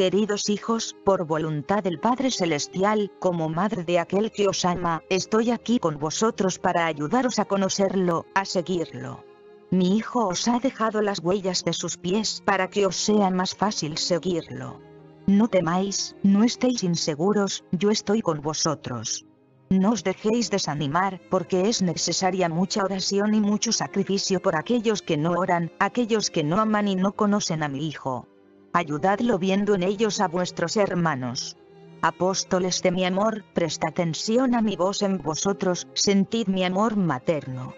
Queridos hijos, por voluntad del Padre Celestial, como madre de aquel que os ama, estoy aquí con vosotros para ayudaros a conocerlo, a seguirlo. Mi hijo os ha dejado las huellas de sus pies para que os sea más fácil seguirlo. No temáis, no estéis inseguros, yo estoy con vosotros. No os dejéis desanimar, porque es necesaria mucha oración y mucho sacrificio por aquellos que no oran, aquellos que no aman y no conocen a mi Hijo. Ayudadlo viendo en ellos a vuestros hermanos. Apóstoles de mi amor, presta atención a mi voz en vosotros, sentid mi amor materno.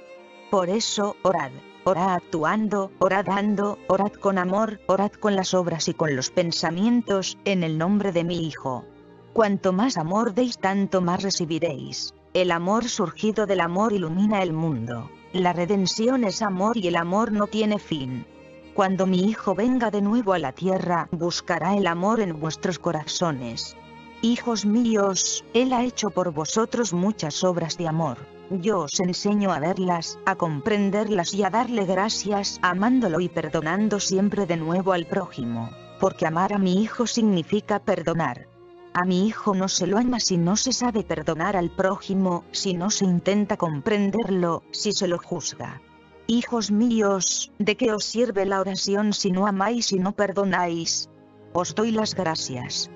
Por eso, orad. Orad actuando, orad dando, orad con amor, orad con las obras y con los pensamientos, en el nombre de mi Hijo. Cuanto más amor deis tanto más recibiréis. El amor surgido del amor ilumina el mundo. La redención es amor y el amor no tiene fin. Cuando mi Hijo venga de nuevo a la tierra, buscará el amor en vuestros corazones. Hijos míos, Él ha hecho por vosotros muchas obras de amor. Yo os enseño a verlas, a comprenderlas y a darle gracias, amándolo y perdonando siempre de nuevo al prójimo. Porque amar a mi Hijo significa perdonar. A mi hijo no se lo ama si no se sabe perdonar al prójimo, si no se intenta comprenderlo, si se lo juzga. Hijos míos, ¿de qué os sirve la oración si no amáis y no perdonáis? Os doy las gracias.